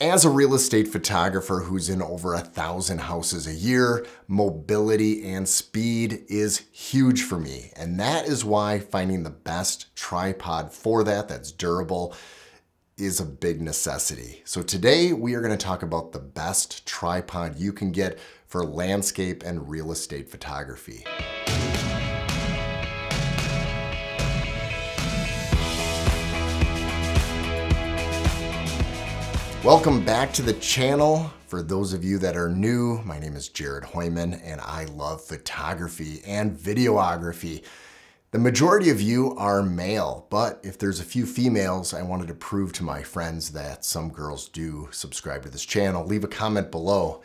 As a real estate photographer who's in over a thousand houses a year, mobility and speed is huge for me. And that is why finding the best tripod for that that's durable is a big necessity. So today we are gonna talk about the best tripod you can get for landscape and real estate photography. Welcome back to the channel. For those of you that are new, my name is Jared Hoyman and I love photography and videography. The majority of you are male, but if there's a few females, I wanted to prove to my friends that some girls do subscribe to this channel. Leave a comment below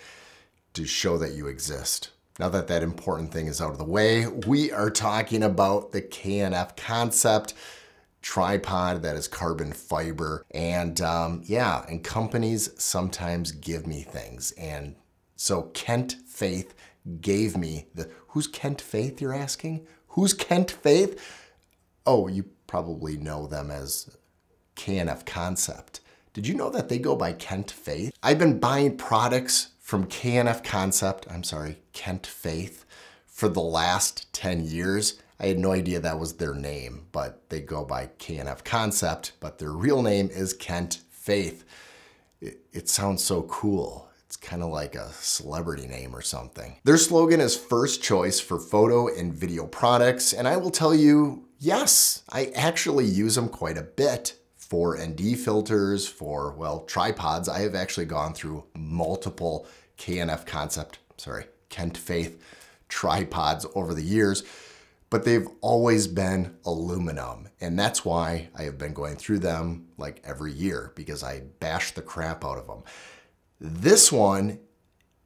to show that you exist. Now that that important thing is out of the way, we are talking about the K&F concept tripod that is carbon fiber. And um, yeah, and companies sometimes give me things. And so Kent Faith gave me the, who's Kent Faith, you're asking? Who's Kent Faith? Oh, you probably know them as K&F Concept. Did you know that they go by Kent Faith? I've been buying products from K&F Concept, I'm sorry, Kent Faith, for the last 10 years. I had no idea that was their name, but they go by K&F Concept, but their real name is Kent Faith. It, it sounds so cool. It's kind of like a celebrity name or something. Their slogan is first choice for photo and video products, and I will tell you, yes, I actually use them quite a bit for ND filters, for, well, tripods. I have actually gone through multiple K&F Concept, sorry, Kent Faith tripods over the years but they've always been aluminum. And that's why I have been going through them like every year because I bash the crap out of them. This one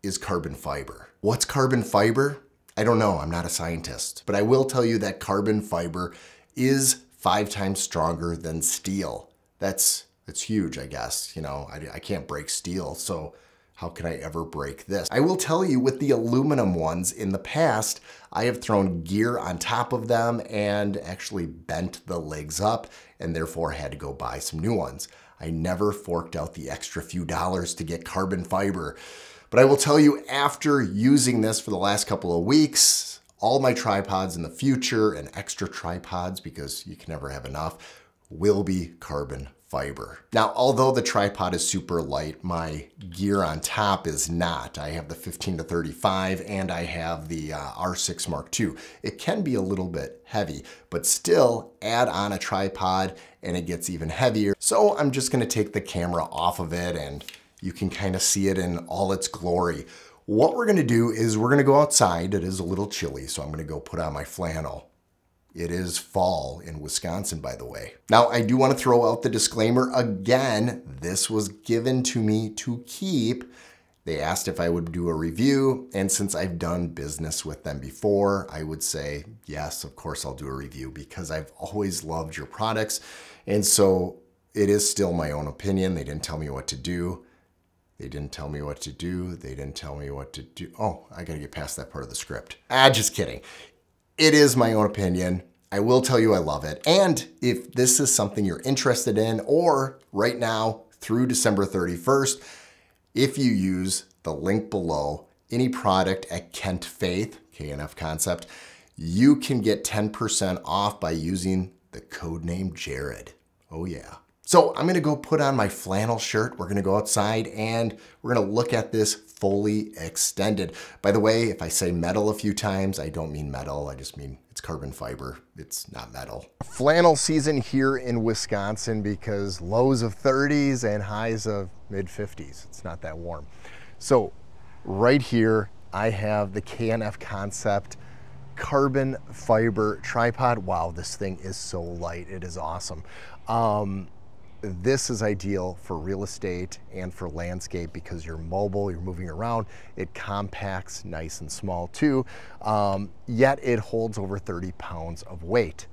is carbon fiber. What's carbon fiber? I don't know, I'm not a scientist, but I will tell you that carbon fiber is five times stronger than steel. That's, that's huge, I guess. You know, I, I can't break steel, so how can I ever break this? I will tell you with the aluminum ones in the past, I have thrown gear on top of them and actually bent the legs up and therefore had to go buy some new ones. I never forked out the extra few dollars to get carbon fiber. But I will tell you after using this for the last couple of weeks, all my tripods in the future and extra tripods because you can never have enough will be carbon fiber. Now, although the tripod is super light, my gear on top is not. I have the 15 to 35 and I have the uh, R6 Mark II. It can be a little bit heavy, but still add on a tripod and it gets even heavier. So I'm just gonna take the camera off of it and you can kind of see it in all its glory. What we're gonna do is we're gonna go outside. It is a little chilly, so I'm gonna go put on my flannel. It is fall in Wisconsin, by the way. Now, I do want to throw out the disclaimer again. This was given to me to keep. They asked if I would do a review, and since I've done business with them before, I would say, yes, of course I'll do a review because I've always loved your products. And so it is still my own opinion. They didn't tell me what to do. They didn't tell me what to do. They didn't tell me what to do. Oh, I gotta get past that part of the script. Ah, just kidding. It is my own opinion. I will tell you I love it. And if this is something you're interested in, or right now through December 31st, if you use the link below, any product at Kent Faith, K&F Concept, you can get 10% off by using the code name Jared. Oh yeah. So I'm gonna go put on my flannel shirt. We're gonna go outside and we're gonna look at this fully extended. By the way, if I say metal a few times, I don't mean metal, I just mean it's carbon fiber, it's not metal. Flannel season here in Wisconsin because lows of 30s and highs of mid 50s. It's not that warm. So right here, I have the K&F Concept carbon fiber tripod. Wow, this thing is so light. It is awesome. Um, this is ideal for real estate and for landscape because you're mobile, you're moving around. It compacts nice and small too, um, yet it holds over 30 pounds of weight.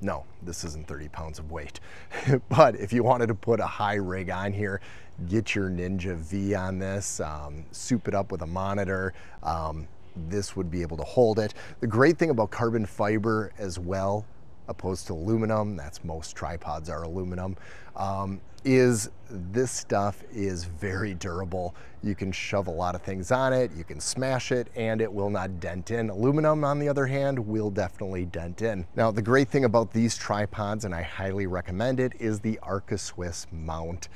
No, this isn't 30 pounds of weight. but if you wanted to put a high rig on here, get your Ninja V on this, um, soup it up with a monitor, um, this would be able to hold it. The great thing about carbon fiber as well opposed to aluminum. That's most tripods are aluminum. Um, is this stuff is very durable. You can shove a lot of things on it, you can smash it, and it will not dent in. Aluminum, on the other hand, will definitely dent in. Now, the great thing about these tripods, and I highly recommend it, is the Arca Swiss mount.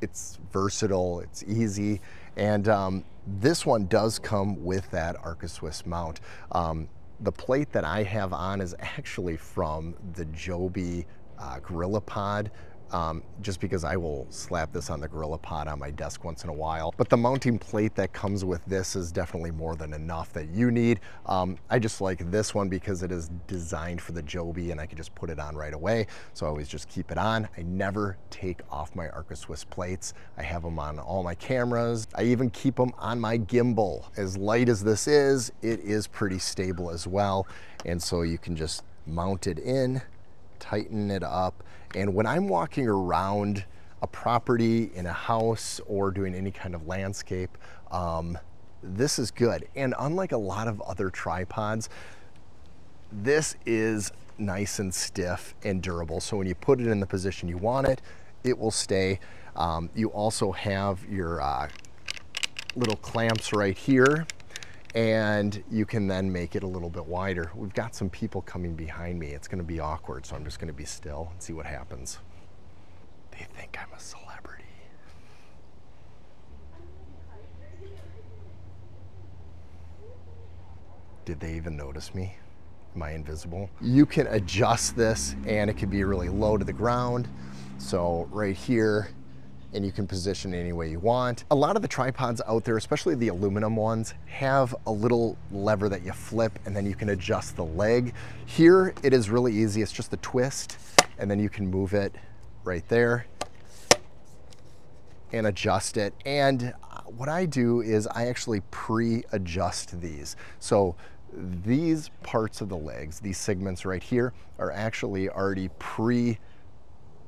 It's versatile, it's easy, and um, this one does come with that Arca Swiss mount. Um, the plate that I have on is actually from the Joby uh, GorillaPod um, just because I will slap this on the GorillaPod on my desk once in a while. But the mounting plate that comes with this is definitely more than enough that you need. Um, I just like this one because it is designed for the Joby and I can just put it on right away. So I always just keep it on. I never take off my Arca Swiss plates. I have them on all my cameras. I even keep them on my gimbal. As light as this is, it is pretty stable as well. And so you can just mount it in, tighten it up, and when I'm walking around a property in a house or doing any kind of landscape, um, this is good. And unlike a lot of other tripods, this is nice and stiff and durable. So when you put it in the position you want it, it will stay. Um, you also have your uh, little clamps right here and you can then make it a little bit wider. We've got some people coming behind me. It's gonna be awkward, so I'm just gonna be still and see what happens. They think I'm a celebrity. Did they even notice me? Am I invisible? You can adjust this and it can be really low to the ground. So right here, and you can position any way you want. A lot of the tripods out there, especially the aluminum ones, have a little lever that you flip and then you can adjust the leg. Here, it is really easy. It's just a twist and then you can move it right there and adjust it. And what I do is I actually pre-adjust these. So these parts of the legs, these segments right here, are actually already pre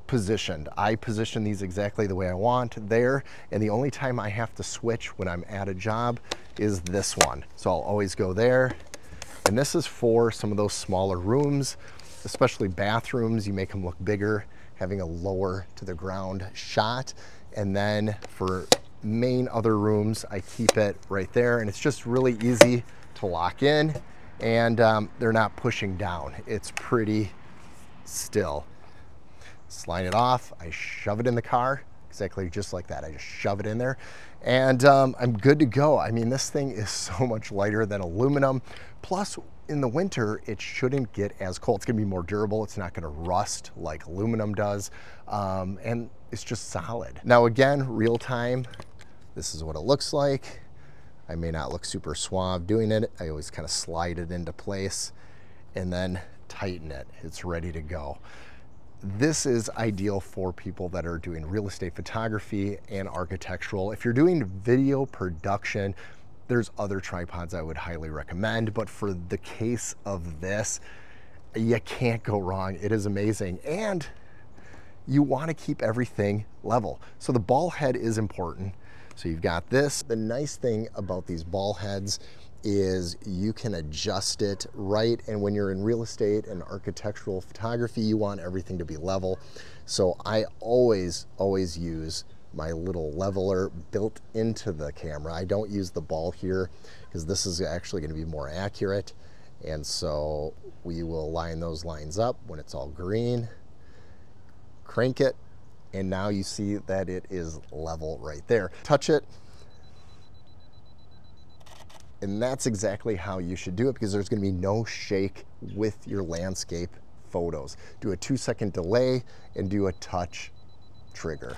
positioned. I position these exactly the way I want there, and the only time I have to switch when I'm at a job is this one. So I'll always go there, and this is for some of those smaller rooms, especially bathrooms. You make them look bigger, having a lower to the ground shot. And then for main other rooms, I keep it right there, and it's just really easy to lock in, and um, they're not pushing down. It's pretty still slide it off, I shove it in the car, exactly just like that. I just shove it in there and um, I'm good to go. I mean, this thing is so much lighter than aluminum. Plus, in the winter, it shouldn't get as cold. It's gonna be more durable. It's not gonna rust like aluminum does. Um, and it's just solid. Now again, real time, this is what it looks like. I may not look super suave doing it. I always kind of slide it into place and then tighten it. It's ready to go this is ideal for people that are doing real estate photography and architectural. If you're doing video production, there's other tripods I would highly recommend, but for the case of this, you can't go wrong. It is amazing. And you want to keep everything level. So the ball head is important. So you've got this. The nice thing about these ball heads is you can adjust it right. And when you're in real estate and architectural photography, you want everything to be level. So I always, always use my little leveler built into the camera. I don't use the ball here because this is actually gonna be more accurate. And so we will line those lines up when it's all green, crank it, and now you see that it is level right there. Touch it, and that's exactly how you should do it because there's gonna be no shake with your landscape photos. Do a two second delay and do a touch trigger.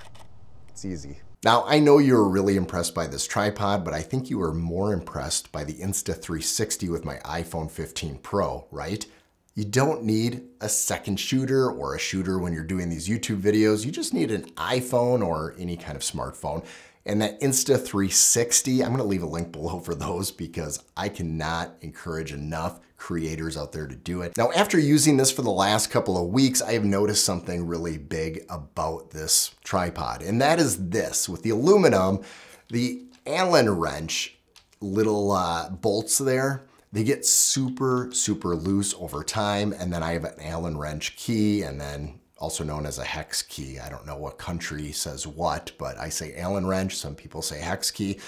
It's easy. Now, I know you were really impressed by this tripod, but I think you were more impressed by the Insta360 with my iPhone 15 Pro, right? You don't need a second shooter or a shooter when you're doing these YouTube videos. You just need an iPhone or any kind of smartphone and that Insta360, I'm gonna leave a link below for those because I cannot encourage enough creators out there to do it. Now, after using this for the last couple of weeks, I have noticed something really big about this tripod, and that is this. With the aluminum, the Allen wrench little uh, bolts there, they get super, super loose over time, and then I have an Allen wrench key, and then also known as a hex key. I don't know what country says what, but I say Allen wrench. Some people say hex key,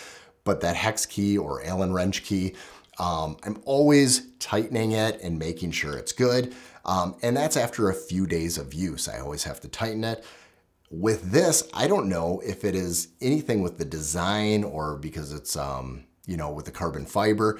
but that hex key or Allen wrench key, um, I'm always tightening it and making sure it's good. Um, and that's after a few days of use. I always have to tighten it. With this, I don't know if it is anything with the design or because it's, um, you know, with the carbon fiber,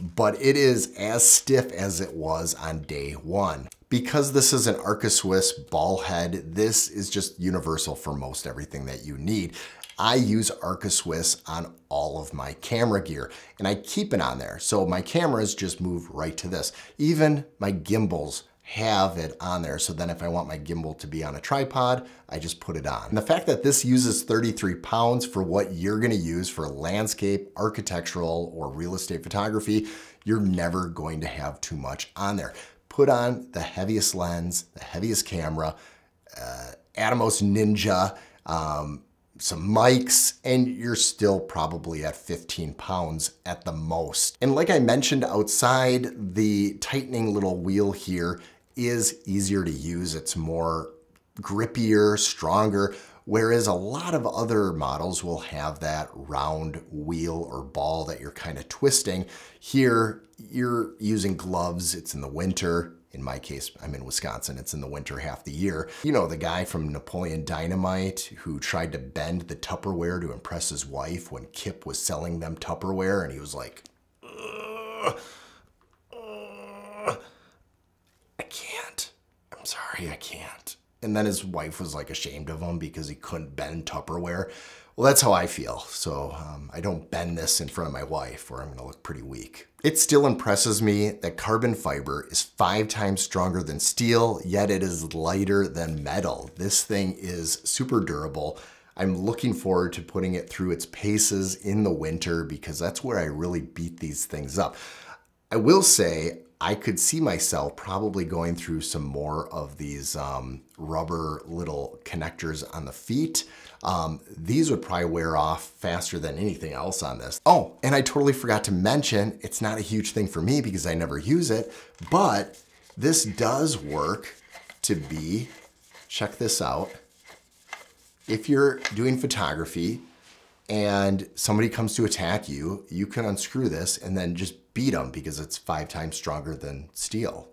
but it is as stiff as it was on day one. Because this is an Arca Swiss ball head, this is just universal for most everything that you need. I use Arca Swiss on all of my camera gear and I keep it on there. So my cameras just move right to this. Even my gimbals have it on there. So then if I want my gimbal to be on a tripod, I just put it on. And the fact that this uses 33 pounds for what you're gonna use for landscape, architectural, or real estate photography, you're never going to have too much on there. Put on the heaviest lens, the heaviest camera, uh, Atomos Ninja, um, some mics, and you're still probably at 15 pounds at the most. And like I mentioned outside, the tightening little wheel here is easier to use. It's more grippier, stronger, whereas a lot of other models will have that round wheel or ball that you're kind of twisting. Here, you're using gloves, it's in the winter. In my case, I'm in Wisconsin, it's in the winter half the year. You know, the guy from Napoleon Dynamite who tried to bend the Tupperware to impress his wife when Kip was selling them Tupperware and he was like, Ugh. I can't. I'm sorry, I can't. And then his wife was like ashamed of him because he couldn't bend Tupperware. Well, that's how I feel. So um, I don't bend this in front of my wife or I'm gonna look pretty weak. It still impresses me that carbon fiber is five times stronger than steel, yet it is lighter than metal. This thing is super durable. I'm looking forward to putting it through its paces in the winter because that's where I really beat these things up. I will say I could see myself probably going through some more of these um, rubber little connectors on the feet. Um, these would probably wear off faster than anything else on this. Oh, and I totally forgot to mention, it's not a huge thing for me because I never use it, but this does work to be, check this out, if you're doing photography and somebody comes to attack you, you can unscrew this and then just beat them because it's five times stronger than steel.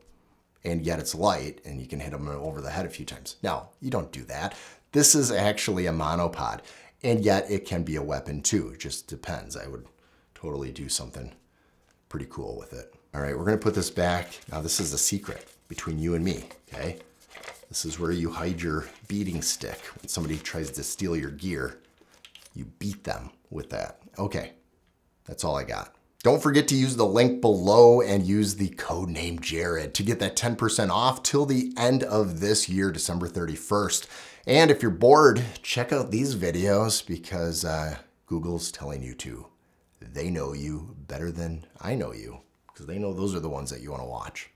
And yet it's light and you can hit them over the head a few times. Now, you don't do that. This is actually a monopod and yet it can be a weapon too. It just depends. I would totally do something pretty cool with it. All right, we're gonna put this back. Now this is a secret between you and me, okay? This is where you hide your beating stick. When somebody tries to steal your gear, you beat them with that. Okay, that's all I got. Don't forget to use the link below and use the code name Jared to get that 10% off till the end of this year, December 31st. And if you're bored, check out these videos because uh, Google's telling you to. They know you better than I know you because they know those are the ones that you want to watch.